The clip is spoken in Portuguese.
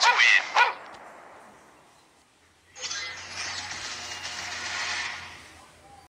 destruir.